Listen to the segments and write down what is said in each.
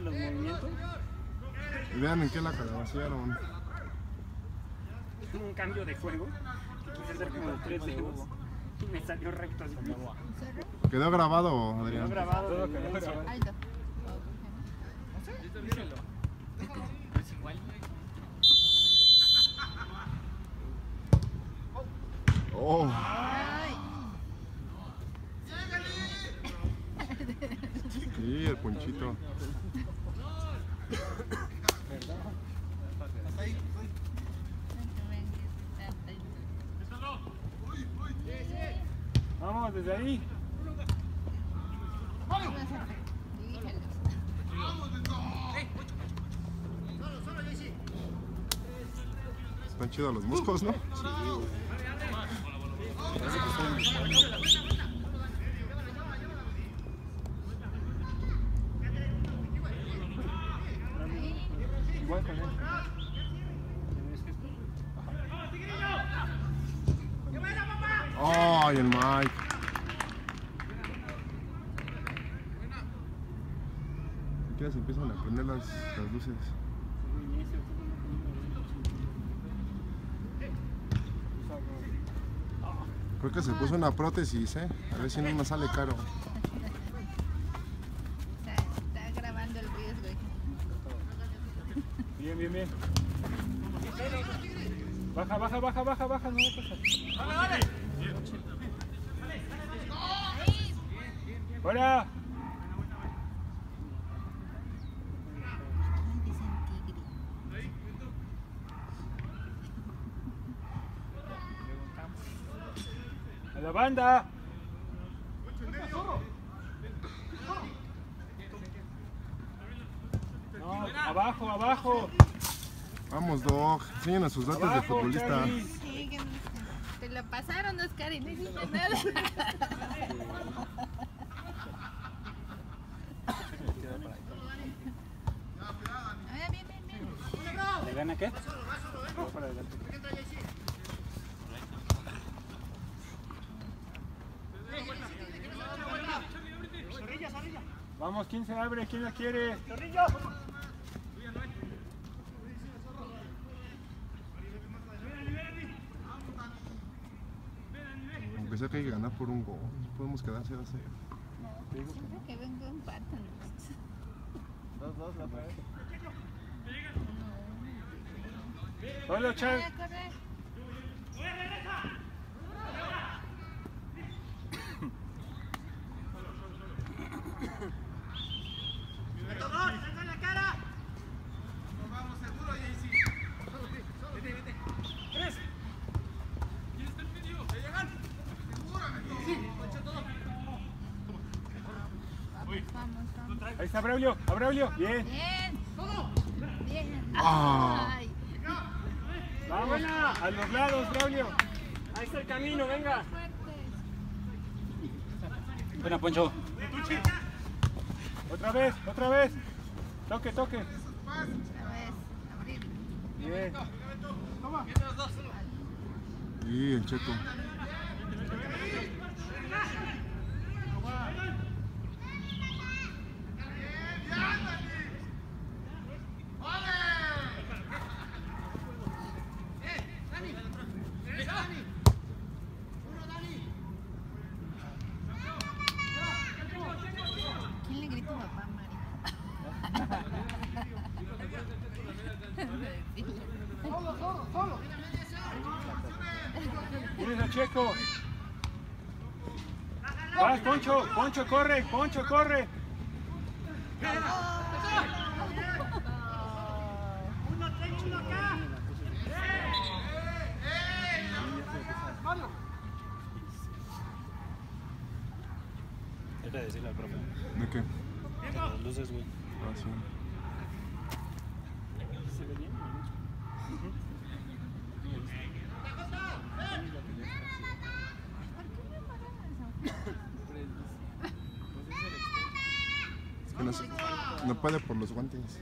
los movimientos. Y vean en qué la calabacearon. Un cambio de juego. que Quise hacer como de tres dedos. Y me salió recto así. ¿Quedó grabado, Quedó Adrián? grabado. de inicio. Aldo. Oh, sí, el ponchito. Vamos, desde ahí. Están chidos los muscos, ¿no con él. Ay, el Mike. ¿Qué se empiezan a prender las, las luces? Creo que se puso una prótesis, ¿eh? A ver si no nos sale caro. Está, está grabando el riesgo. Bien, bien, bien. Baja, baja, baja, baja, baja, no pasa. ¡Fuera! Dicen tigre. ¡A! No, abajo, abajo. Vamos, Dog. Enséñanos sus datos de futbolista. Sí, te lo pasaron, Oscar, y no hiciste nada. Bien, bien, bien. ¿Le gana qué? Va para adelante. Vamos, ¿quién se abre? ¿Quién la quiere? Aunque sea que hay que ganar por un gol. Podemos quedar 0 0. Siempre que vengo empatan. Hola, Char. Corre, corre. Vamos, vamos, vamos. Ahí está Braulio, a Braulio. Bien. Bien. Bien. Ah. Ay, Vamos a los lados, Braulio. Ahí está el camino, venga. Buena, Poncho. Otra vez, otra vez. Toque, toque. Otra vez. Abrir. Bien. Y el checo. ¿Quién le grita a papá, Mario? Tienes a Checo. Vas, Poncho, Poncho, corre, Poncho, corre. Deja de decirle al profe. ¿De qué? Que las luces, güey. Ah, sí. No, se- no puede por los guantes.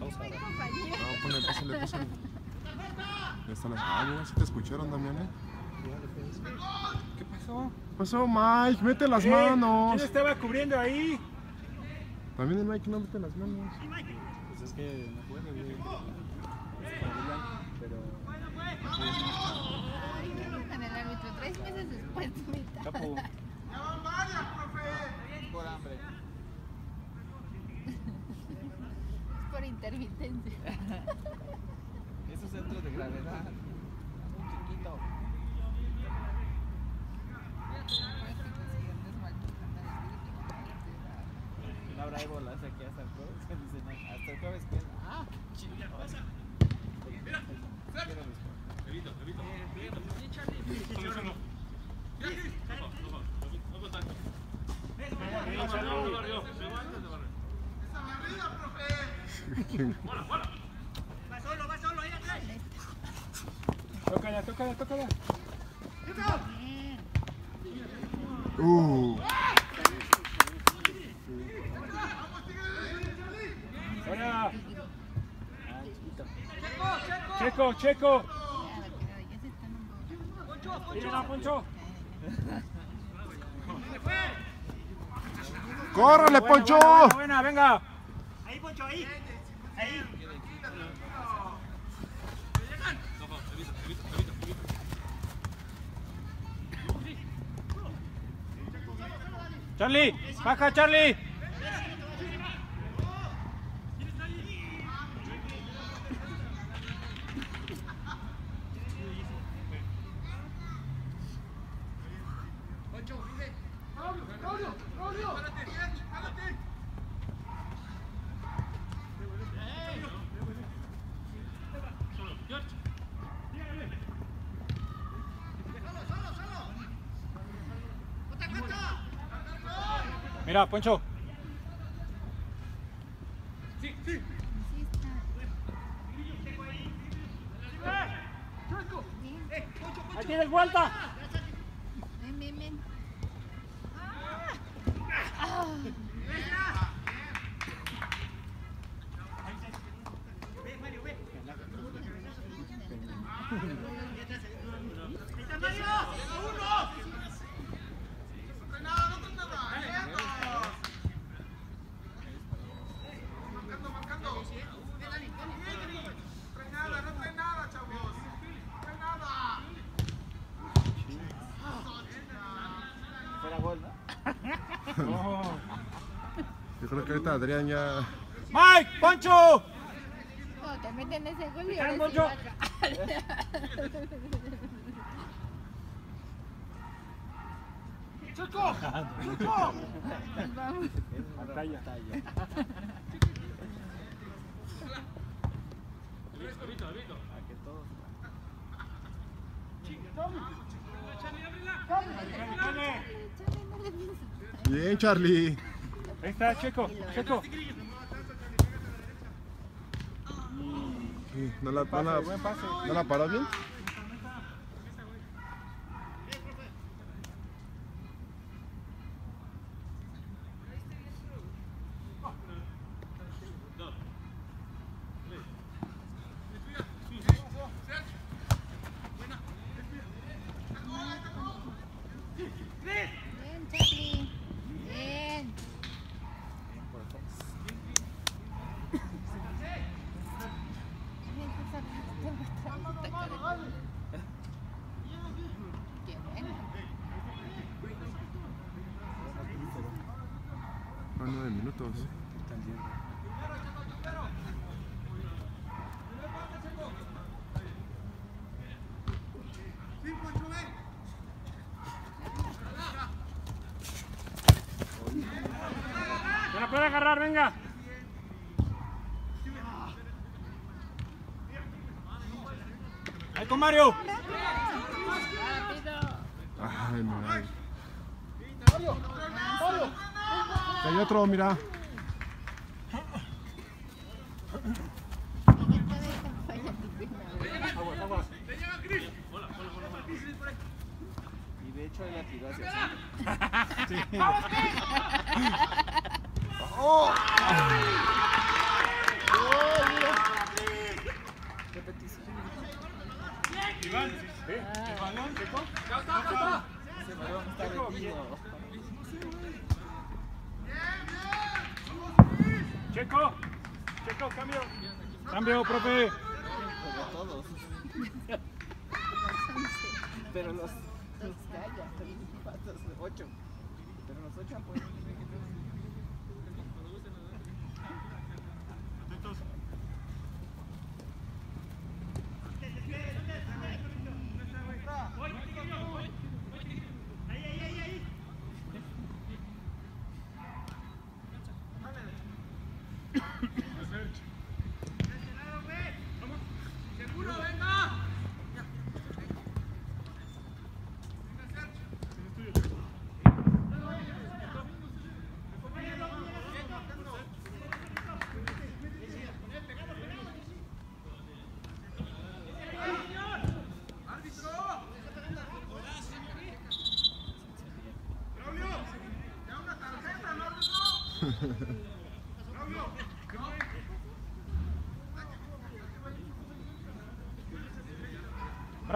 No, ponle, pásale, pásale. Ya está la. Ah, mira, sí te escucharon, Damián, ¿eh? ¿Qué pasó? Pues pasó, Mike? Mete las manos. ¿Quién estaba cubriendo ahí? También el Mike no mete las manos. Pues es que no puede, güey. Pero. Con el árbitro tres meses después por intermitencia. Es un centro de gravedad. Muy chiquito. No habrá bolas aquí hasta el jueves. que dicen, hasta el jueves que. Ah, chingados. Quiero mis- Tócala, Uh. Checo, Checo. Ya, pero ya se están un poco. Mírala, Poncho. ¡Córrele, Buena, Poncho! Buena, buena, buena, venga. Charlie, baja Charlie. Mira, Poncho. Sí está. Bien. Ahí tienes vuelta. Ven, ven, ven. Ah. Fuera gol, ¿no? No. Yo creo que ahorita Adrián ya. Mike, Poncho. No, te meten ese gol y ahora sí mucho. baja. Vamos. Pantalla. A que todos. Dale. Échale, no le pienses. Bien, Charlie. Ahí está, Checo, Checo. Sí, ¿No la, no la. ¿no la paró? Bien, Charlie. Bien. Qué bueno. A Se la puede agarrar, venga. Ahí con Mario. Ay, no. Hay otro, mira. esa la tiró hacia ¡Oh! oh Iván, ¿eh? Checo, Checo, cambio. Cambio, profe. Como todos. Pero los los. ¿Cuántos? Ocho. Pero los ocho han podido.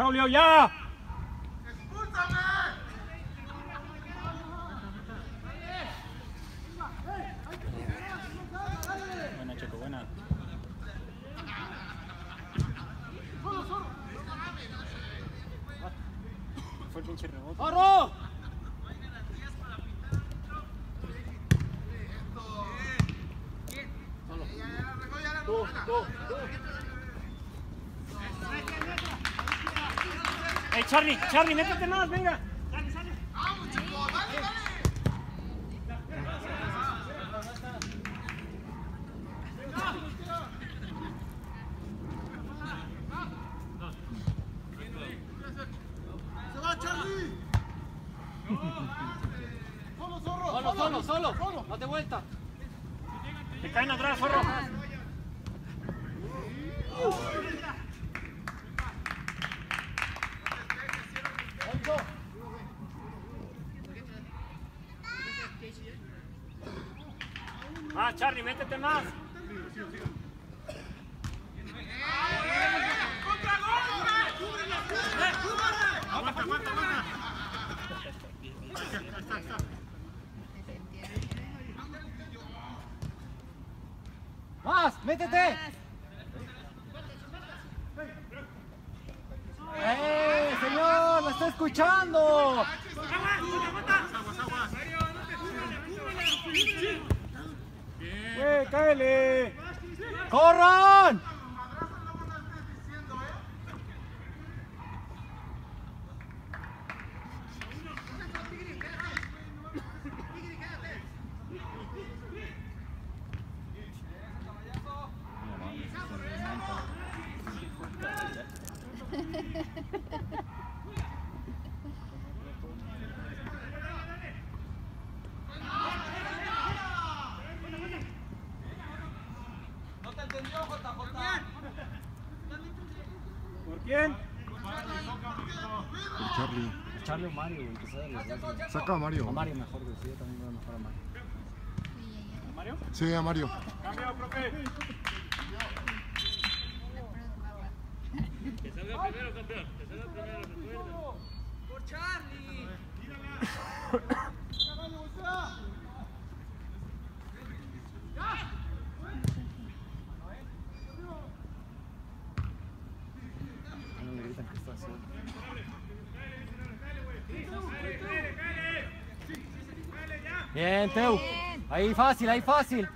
Braulio, ya. Buena, Checo, buena. Fue el pinche rebote. ¡Corro! Hey, Charlie, Charlie, métete más, venga. Solo, solo, solo. Date vuelta. Te caen atrás, zorro. Más, Charlie, métete más. Aguanta, aguanta, aguanta. ¡Más! ¡Métete! ¡Eh, señor! ¡La está escuchando! ¡Eh, cáele! ¡Corran! ¿Por quién? El Charlie. Charlie o Mario, güey, que sea de los dos. Saca a Mario. A Mario mejor, güey. Sí, yo también veo mejor a Mario. ¿Mario? Sí, a Mario. Cambio, profe. No Bien, Teu. Ahí fácil, ahí fácil.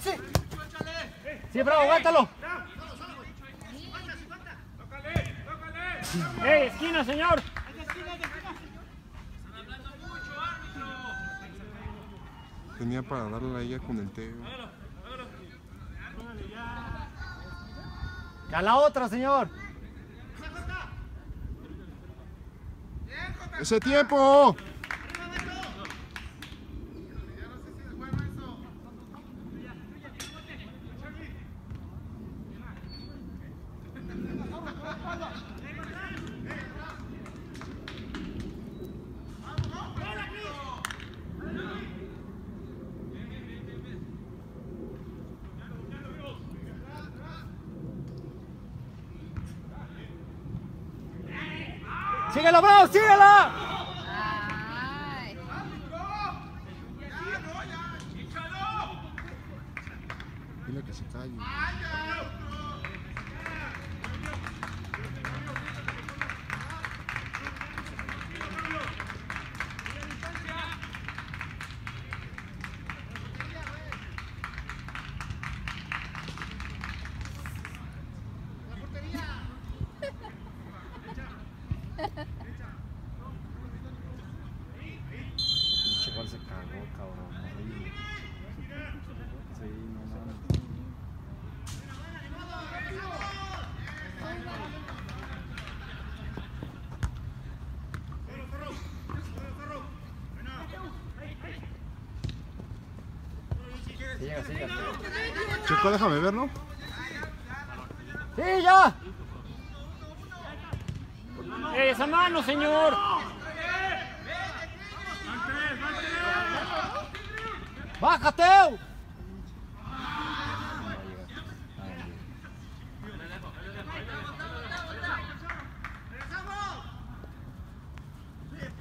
Sí. Sí, bravo, aguántalo. ¡Eh, esquina, señor! Tenía para darle a ella con el Teo. A la otra, señor. ¡Ese tiempo! Dile que se calle. Pinche gol se cagó, cabrón. Horrible. Sí, no mames. Siga. Checo, déjame verlo. ¡Sí, ya! ¡Eh, esa mano, señor! ¡Bájate! No va a llegar.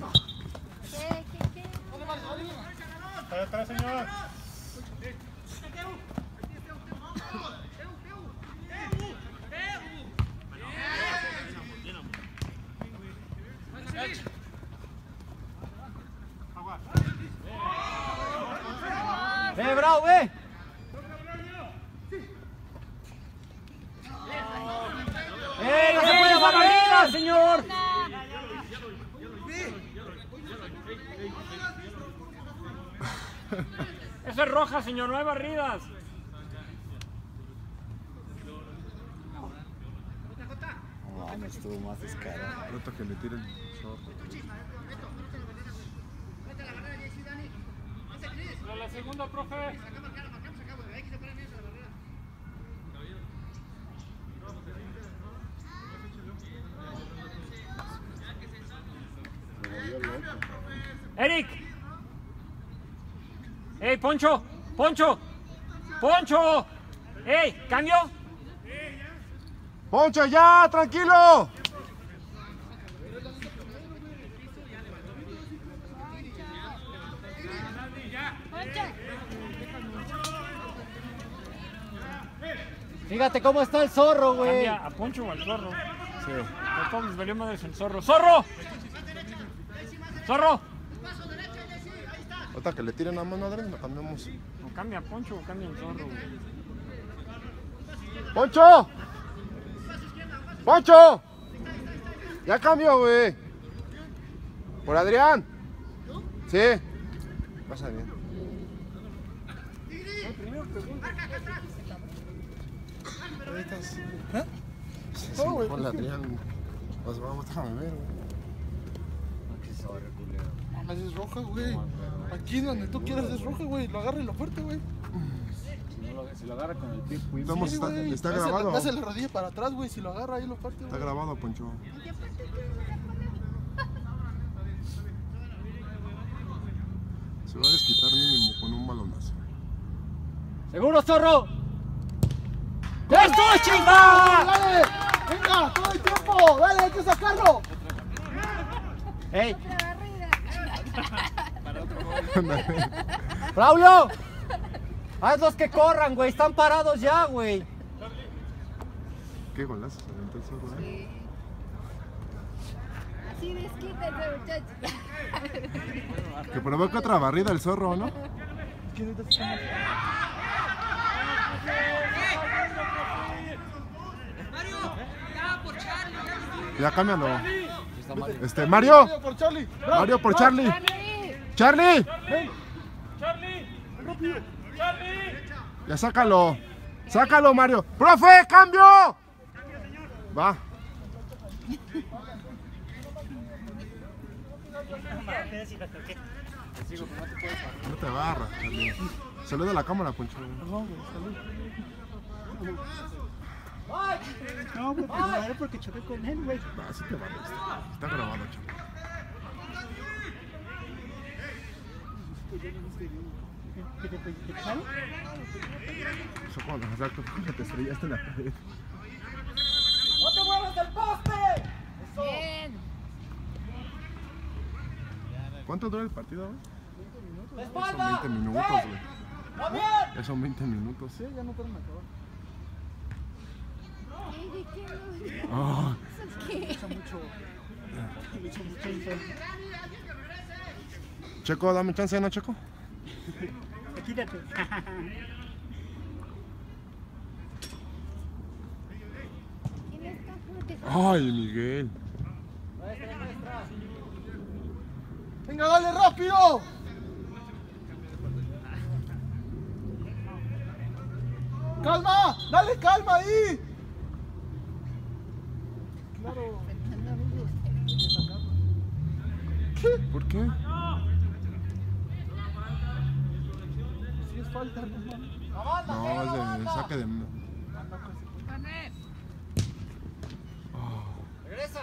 Ah, ¿Qué, qué, qué? Está atrás, señor. ¡Eh, bravo, eh! ¡Eh, no se puede barrida, señor! Eso es roja, señor, no hay barridas. No mames, estuvo más descarado. Ahorita que le tire segunda, profe. Eric. ¡Ey, Poncho! ¡Poncho! ¡Poncho! ¡Ey, cambio! ¡Poncho, ya! ¡Tranquilo! Fíjate cómo está el zorro, güey. ¿A Poncho o al zorro? Sí. A todos les valió madres el zorro. ¡Zorro! ¡Zorro! Ahorita que le tiren la mano a Adrián, lo cambiamos. O cambia a Poncho o cambia el zorro, güey. ¡Poncho! ¡Poncho! Ya cambio, güey. ¿Por Adrián? Sí. Pasa bien. ¿Eh? Sí, No, güey. Ponle a Adrián. Pues vamos, déjame ver, güey. No. Mames, es roja, güey. Aquí donde tú quieras es roja, güey. Lo agarra y lo fuerte, güey. Si, no lo, si lo agarra con el pie, pues. Estamos- Sí, está, güey. está grabado. Hace la rodilla para atrás, güey. Si lo agarra ahí lo fuerte, Está güey. grabado, Poncho. ¿Y aparte qué vas a? Se va a desquitar mínimo con un balonazo. ¡Seguro, zorro! ¡Esto, chingada! ¡Dale! ¡Venga! ¡Todo el tiempo! ¡Dale, hay que sacarlo! ¡Ey! Otra barrida. ¡Braulio! Hazlos que corran, güey. Están parados ya, güey. ¿Qué golazo se aventó el zorro, eh? Así desquita ese muchacho. Que provoca otra barrida el zorro, ¿no? Ya cámbialo. Este, Mario. Mario por Charlie. Por Charlie. Charlie. Ya sácalo. Sácalo, Mario. ¡Profe, cambio! Va. No te barras, Charlie. Saluda a la cámara, Poncho. No, güey, pues me agarré porque choqué con él, güey. Va, sí te barras. Está grabado, Charlie. ¿Qué te te echaron? Eso cuando, exacto, cuando te estrellaste en la pared. ¡No te muevas del poste! Bien. ¿Cuánto dura el partido, güey? Son 20 minutos, güey. Ya son 20 minutos. Sí, ya no pueden acabar. ¿Qué? ¿De qué no? Ah, ¿Eso qué? Echa mucho. Le echa mucho Checo, dame chance, ¿no, Checo? Quítate. ¿Quién está fuerte? Ay, Miguel. ¡Venga, dale rápido! ¡Calma! ¡Dale calma ahí! ¿Por qué? Si es falta, no. No, es de saque de. Regresa,